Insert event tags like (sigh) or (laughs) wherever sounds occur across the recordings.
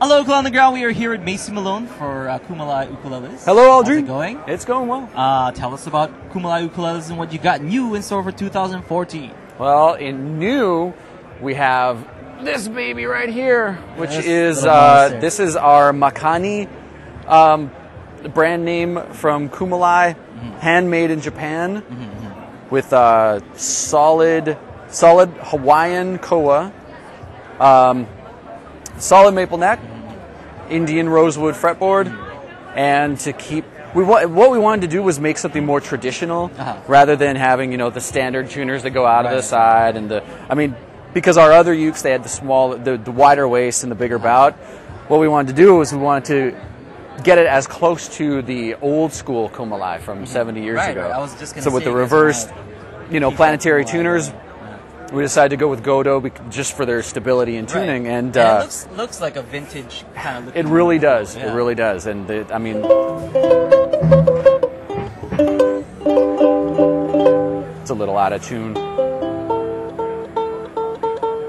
Hello, Ukulele Underground. We are here at Macy Malone for uh, Kumalae Ukuleles. Hello, How's Aldrine. it going? It's going well. Uh, tell us about Kumalae Ukuleles and what you got new in store for 2014. Well, in new, we have this baby right here, which This is uh, this is our Makani um, brand name from Kumalae, Mm-hmm. handmade in Japan, with uh, solid solid Hawaiian koa, um, solid maple neck, Mm-hmm. Indian rosewood fretboard, and to keep. We, what we wanted to do was make something more traditional Uh-huh. rather than having you know the standard tuners that go out of the side and the I mean because our other ukes they had the small the, the wider waist and the bigger bout. What we wanted to do was we wanted to get it as close to the old school Kumalae from 70 years Right, ago. right. I was just so with the reversed, you know, planetary tuners. We decided to go with Gotoh just for their stability and tuning, Right. and, it uh, looks looks like a vintage kind of. It really does. Yeah. It really does, and it, I mean, it's a little out of tune.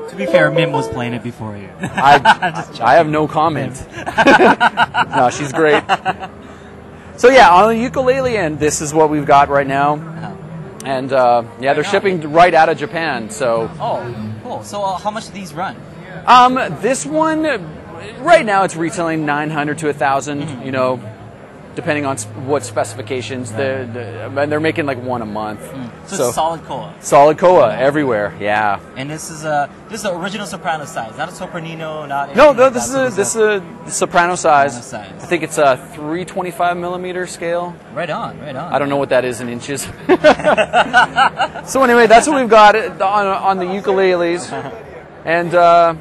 To be fair, Mim was playing it before you. I, (laughs) I have no comment. (laughs) no, she's great. (laughs) So yeah, on the ukulele end, this is what we've got right now, and uh, yeah, they're shipping right out of Japan. So oh, cool. So uh, how much do these run? um, this one, right now, it's retailing nine hundred to a 1000 Mm-hmm. You know, depending on what specifications. The, the, and they're making like one a month. So, So, it's solid koa. solid koa everywhere. Yeah. And this is a this is the original soprano size, not a sopranino, not No, no, like this is a this is a soprano size. Soprano size. I think it's a 325 millimeter scale. right on, right on. I don't know what that is in inches. (laughs) so anyway, that's what we've got on, on the ukuleles, (laughs) and uh,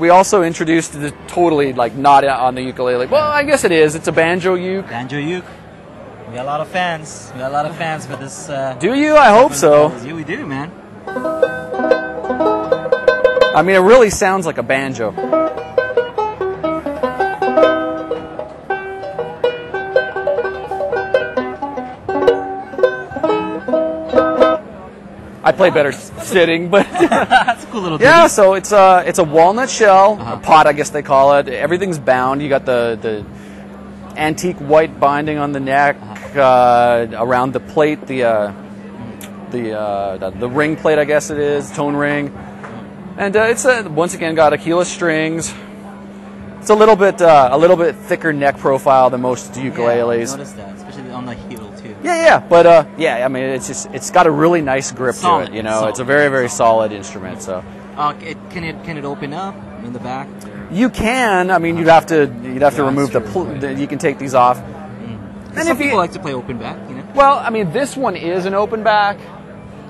we also introduced the totally like not on the ukulele. Well, I guess it is. It's a banjo uke. Banjo uke. We got a lot of fans. We got a lot of fans for this. Uh, Do you? I hope so. Yeah, we do, man. I mean, it really sounds like a banjo. I play better sitting, but (laughs) (laughs) That's a cool little. Yeah, ditty. so it's a it's a walnut shell, Uh-huh. a pot, I guess they call it. Everything's bound. You got the the antique white binding on the neck, Uh-huh. uh, around the plate, the uh, the, uh, the the ring plate, I guess it is, tone ring, and uh, it's a, once again got Aquila strings. It's a little bit uh, a little bit thicker neck profile than most Yeah, I ukuleles. noticed that, especially on the heel. Yeah, yeah, but uh, yeah, I mean, it's just it's got a really nice grip Solid, to it. You know, it's a very very solid instrument. So. Uh, it, can it can it open up in the back? You can. I mean, you'd have to you'd have to remove the. Pl- true. the you can take these off. And And some if you- people like to play open back, you know. Well, I mean, this one is an open back.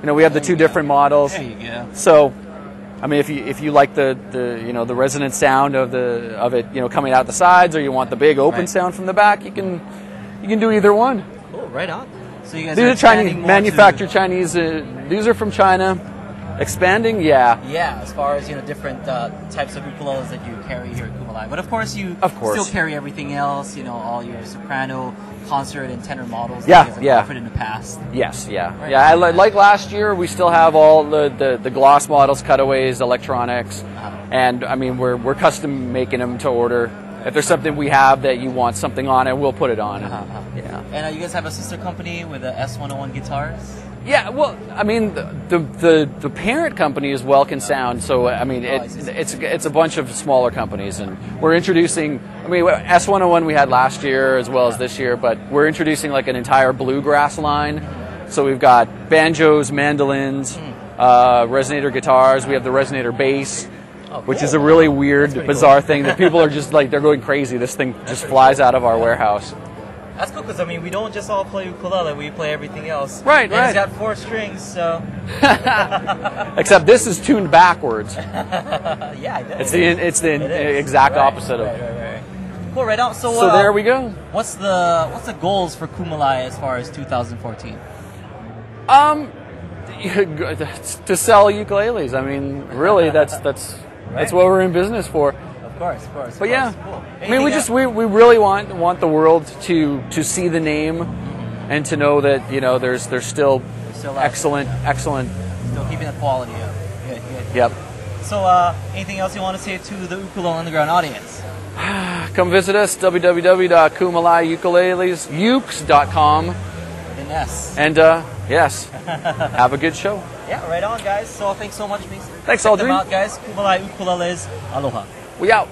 You know, we have the two different models. There you go. So, I mean, if you if you like the, the you know the resonant sound of the of it you know coming out the sides, or you want the big open Right. sound from the back, you can you can do either one. Right on. So you guys These are are Chinese manufactured to- Chinese. Uh, these are from China. Expanding, yeah. Yeah, as far as you know, different uh, types of ukuleles that you carry here at Kumalae. But of course, you Of course. still carry everything else. You know, all your soprano, concert, and tenor models. Yeah, that you guys have yeah. offered in the past. Yes, yeah, Right. yeah. I, li- like last year, we still have all the, the, the gloss models, cutaways, electronics, Uh-huh. and I mean we're we're custom making them to order. If there's something we have that you want something on it, we'll put it on. Uh-huh. Yeah, And uh, you guys have a sister company with the S101 guitars. yeah. Well, I mean the the the, parent company is Welkin Sound, so I mean Oh, it, it's it's a bunch of smaller companies, and we're introducing. I mean S101 we had last year as well as this year, but we're introducing like an entire bluegrass line. So we've got banjos, mandolins, Hmm. uh, resonator guitars. We have the resonator bass, Oh, which cool. is a really weird, bizarre thing that people are just like they're going crazy. This thing just flies out of our warehouse. That's cool because I mean we don't just all play ukulele; we play everything else. Right, and right. It's got four strings, so (laughs) (laughs) Except this is tuned backwards. (laughs) yeah, I did. It's the it's the It exact Right, opposite right, of. right, right. Cool, right on. So, So uh, there we go. What's the what's the goals for Kumalae as far as 2014? Um, to sell ukuleles. I mean, really, that's that's that's what we're in business for. Of course, of course. But yeah, cool. I mean, we just we, we really want want the world to to see the name and to know that you know there's there's still still excellent excellent. still keeping the quality up. Good, good. Yep. So, uh, anything else you want to say to the Ukulele Underground audience? (sighs) Come visit us, www.kumalayukulelesukes.com. With an S. And uh, yes, (laughs) have a good show. Yeah, right on, guys. So, thanks so much, Mason. Thanks, Check them out, guys. Kumalae Ukuleles. Aloha. We out.